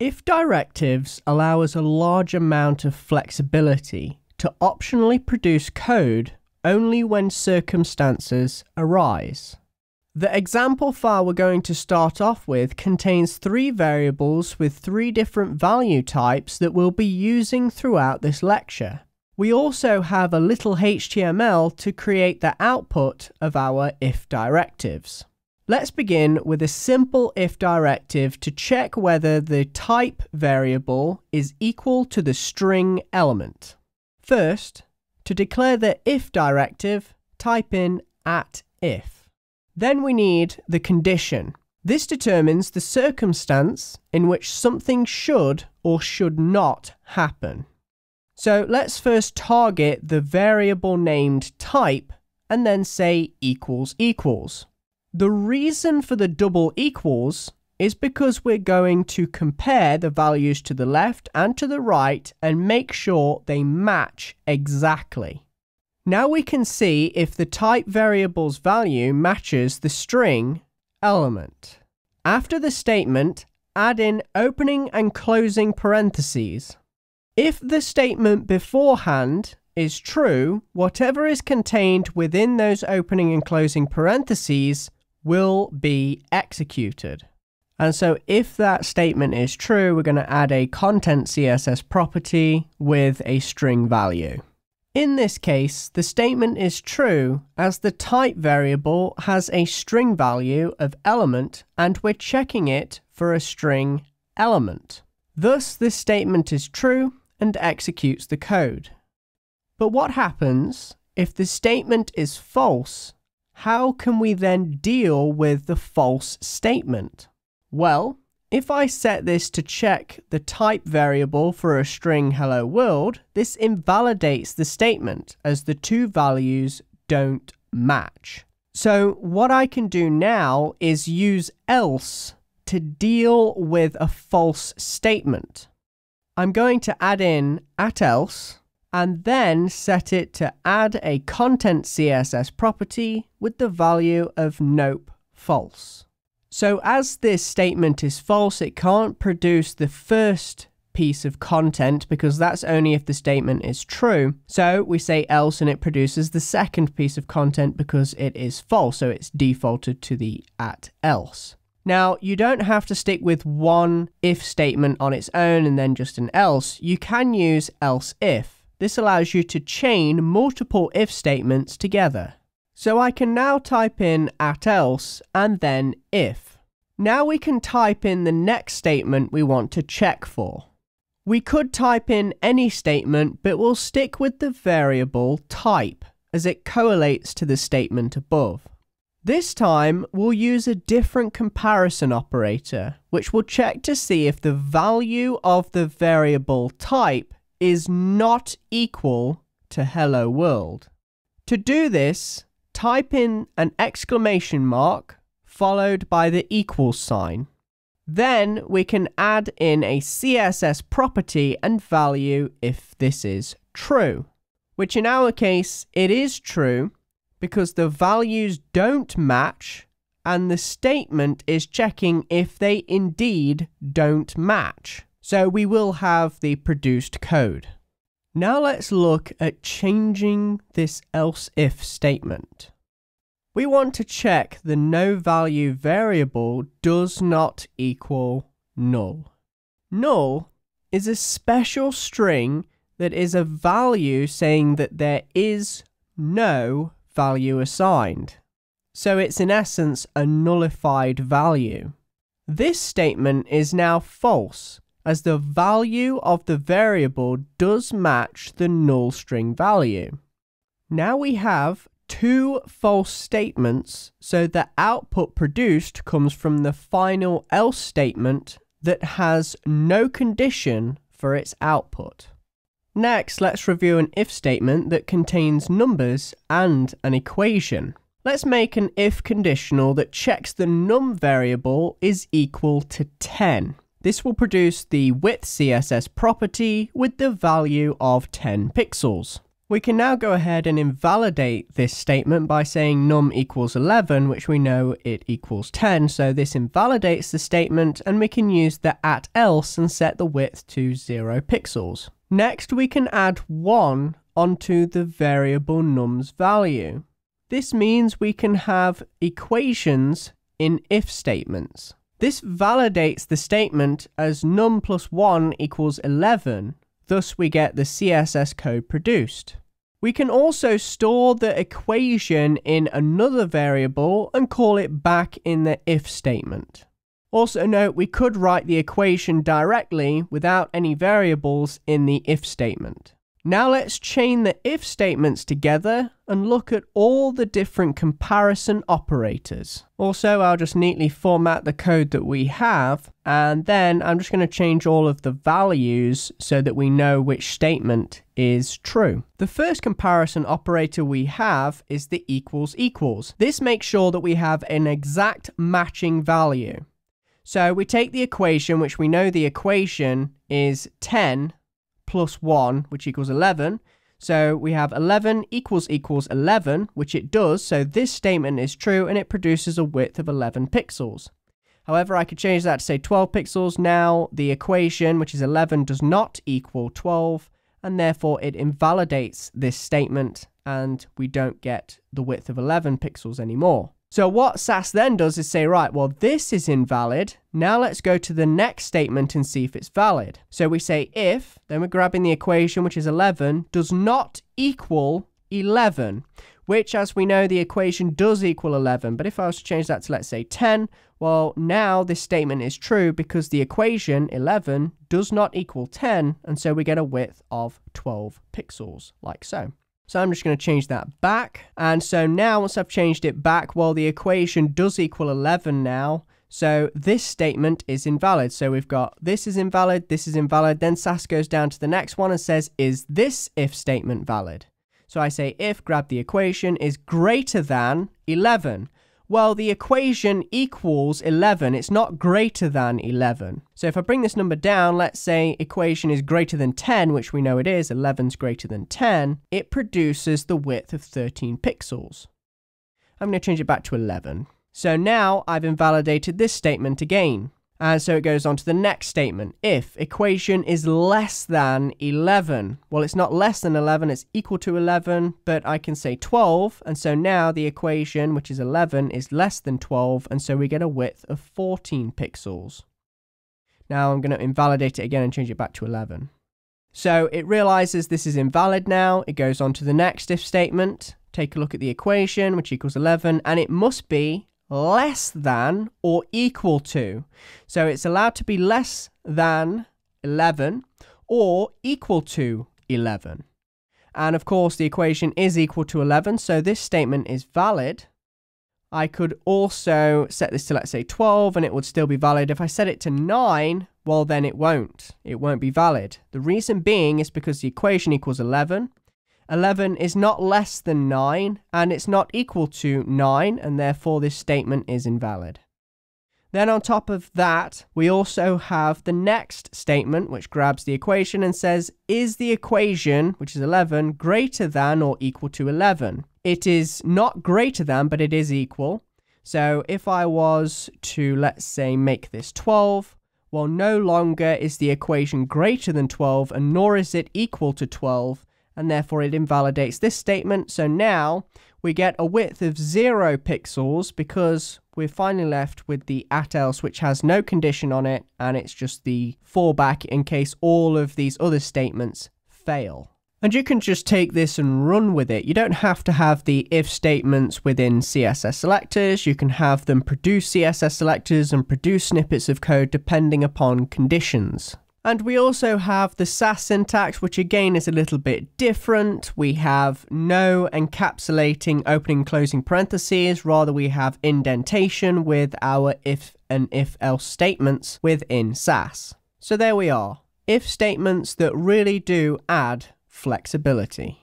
If directives allow us a large amount of flexibility to optionally produce code only when circumstances arise. The example file we're going to start off with contains three variables with three different value types that we'll be using throughout this lecture. We also have a little HTML to create the output of our if directives. Let's begin with a simple if directive to check whether the type variable is equal to the string element. First, to declare the if directive, type in at if. Then we need the condition. This determines the circumstance in which something should or should not happen. So let's first target the variable named type and then say equals equals. The reason for the double equals is because we're going to compare the values to the left and to the right and make sure they match exactly. Now we can see if the type variable's value matches the string element. After the statement, add in opening and closing parentheses. If the statement beforehand is true, whatever is contained within those opening and closing parentheses will be executed. And so if that statement is true, we're going to add a content CSS property with a string value. In this case, the statement is true as the type variable has a string value of element and we're checking it for a string element. Thus, this statement is true and executes the code. But what happens if the statement is false how can we then deal with the false statement? Well, if I set this to check the type variable for a string hello world, this invalidates the statement as the two values don't match. So what I can do now is use else to deal with a false statement. I'm going to add in at else and then set it to add a content CSS property with the value of nope false. So as this statement is false, it can't produce the first piece of content because that's only if the statement is true. So we say else and it produces the second piece of content because it is false. So it's defaulted to the at else. Now, you don't have to stick with one if statement on its own and then just an else. You can use else if. This allows you to chain multiple if statements together. So I can now type in at else and then if. Now we can type in the next statement we want to check for. We could type in any statement, but we'll stick with the variable type as it correlates to the statement above. This time, we'll use a different comparison operator, which will check to see if the value of the variable type is not equal to hello world. To do this, type in an exclamation mark followed by the equal sign. Then we can add in a CSS property and value if this is true, which in our case it is true because the values don't match and the statement is checking if they indeed don't match. So we will have the produced code. Now let's look at changing this else if statement. We want to check the no value variable does not equal null. Null is a special string that is a value saying that there is no value assigned. So it's in essence a nullified value. This statement is now false as the value of the variable does match the null string value. Now we have two false statements, so the output produced comes from the final else statement that has no condition for its output. Next, let's review an if statement that contains numbers and an equation. Let's make an if conditional that checks the num variable is equal to 10. This will produce the width CSS property with the value of 10 pixels. We can now go ahead and invalidate this statement by saying num equals 11, which we know it equals 10. So this invalidates the statement and we can use the at else and set the width to 0 pixels. Next, we can add 1 onto the variable num's value. This means we can have equations in if statements. This validates the statement as num plus 1 equals 11, thus we get the CSS code produced. We can also store the equation in another variable and call it back in the if statement. Also note we could write the equation directly without any variables in the if statement. Now let's chain the if statements together and look at all the different comparison operators. Also, I'll just neatly format the code that we have, and then I'm just going to change all of the values so that we know which statement is true. The first comparison operator we have is the equals equals. This makes sure that we have an exact matching value. So we take the equation, which we know the equation is 10 plus 1, which equals 11. So we have 11 equals equals 11, which it does. So this statement is true and it produces a width of 11 pixels. However, I could change that to say 12 pixels. Now the equation, which is 11, does not equal 12, and therefore it invalidates this statement and we don't get the width of 11 pixels anymore. So what Sass then does is say, right, well, this is invalid. Now let's go to the next statement and see if it's valid. So we say if, then we're grabbing the equation, which is 11, does not equal 11, which as we know, the equation does equal 11. But if I was to change that to, let's say 10, well, now this statement is true because the equation 11 does not equal 10. And so we get a width of 12 pixels, like so. So I'm just going to change that back. And so now once I've changed it back, well, the equation does equal 11 now. So this statement is invalid. So we've got this is invalid, this is invalid. Then Sass goes down to the next one and says, is this if statement valid? So I say if, grab the equation, is greater than 11. Well, the equation equals 11. It's not greater than 11. So if I bring this number down, let's say equation is greater than 10, which we know it is, 11 is greater than 10, it produces the width of 13 pixels. I'm going to change it back to 11. So now I've invalidated this statement again. And so it goes on to the next statement. If equation is less than 11, well, it's not less than 11, it's equal to 11, but I can say 12. And so now the equation, which is 11, is less than 12. And so we get a width of 14 pixels. Now I'm going to invalidate it again and change it back to 11. So it realizes this is invalid now. It goes on to the next if statement. Take a look at the equation, which equals 11, and it must be less than or equal to. So it's allowed to be less than 11 or equal to 11. And of course, the equation is equal to 11, so this statement is valid. I could also set this to, let's say, 12, and it would still be valid. If I set it to 9, well, then it won't. It won't be valid. The reason being is because the equation equals 11, 11 is not less than 9 and it's not equal to 9 and therefore this statement is invalid. Then on top of that, we also have the next statement which grabs the equation and says, is the equation, which is 11, greater than or equal to 11? It is not greater than, but it is equal. So if I was to, let's say, make this 12, well, no longer is the equation greater than 12 and nor is it equal to 12 and therefore it invalidates this statement. So now we get a width of zero pixels because we're finally left with the at else which has no condition on it and it's just the fallback in case all of these other statements fail. And you can just take this and run with it. You don't have to have the if statements within CSS selectors. You can have them produce CSS selectors and produce snippets of code depending upon conditions. And we also have the Sass syntax, which again is a little bit different. We have no encapsulating opening and closing parentheses, rather we have indentation with our if and if else statements within Sass. So there we are, if statements that really do add flexibility.